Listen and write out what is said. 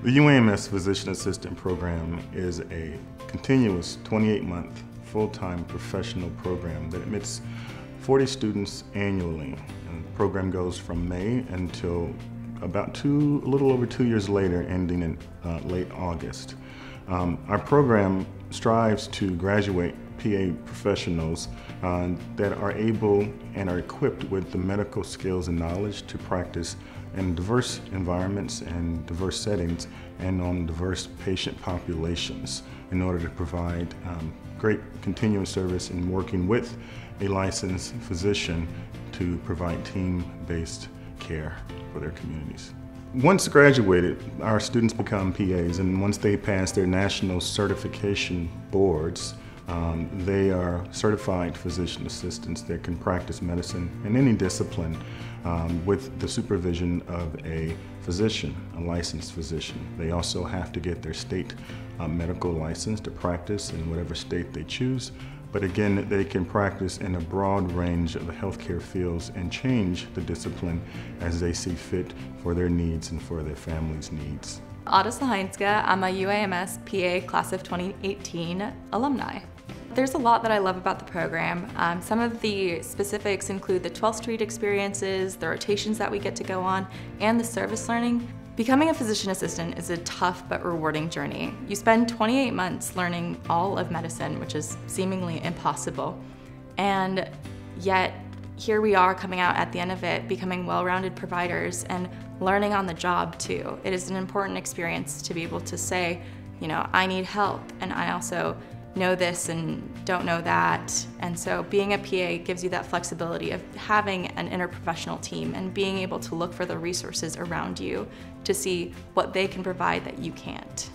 The UAMS Physician Assistant Program is a continuous 28-month full-time professional program that admits 40 students annually. And the program goes from May until about two, a little over two years later, ending in uh, late August. Um, our program strives to graduate PA professionals uh, that are able and are equipped with the medical skills and knowledge to practice in diverse environments and diverse settings and on diverse patient populations in order to provide um, great continuous service in working with a licensed physician to provide team-based care for their communities. Once graduated, our students become PAs, and once they pass their national certification boards, um, they are certified physician assistants that can practice medicine in any discipline um, with the supervision of a physician, a licensed physician. They also have to get their state uh, medical license to practice in whatever state they choose. But again, they can practice in a broad range of healthcare fields and change the discipline as they see fit for their needs and for their families' needs. Ada Heinzke, I'm a UAMS PA Class of 2018 alumni. There's a lot that I love about the program. Um, some of the specifics include the 12th Street experiences, the rotations that we get to go on, and the service learning. Becoming a physician assistant is a tough but rewarding journey. You spend 28 months learning all of medicine, which is seemingly impossible. And yet, here we are coming out at the end of it, becoming well-rounded providers and learning on the job too. It is an important experience to be able to say, you know, I need help and I also know this and don't know that. And so being a PA gives you that flexibility of having an interprofessional team and being able to look for the resources around you to see what they can provide that you can't.